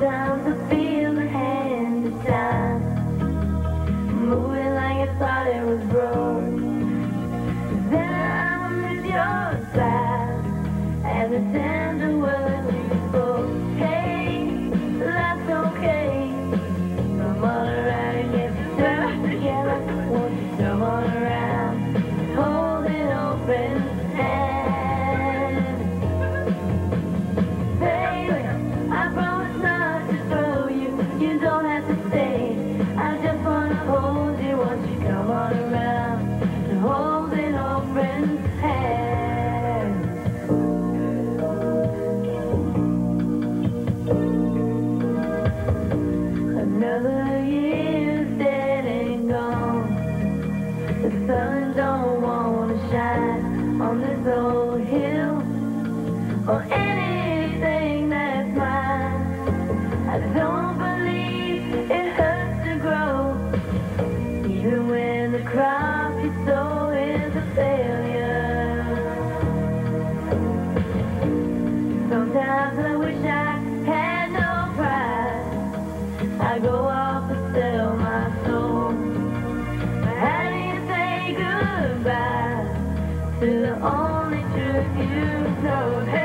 down. Capitol Hill or anything that's mine. I don't believe it hurts to grow, even when the crop you sow is a failure. Sometimes I wish I had no pride. I go off and sell my soul. But how do say goodbye to the old? you know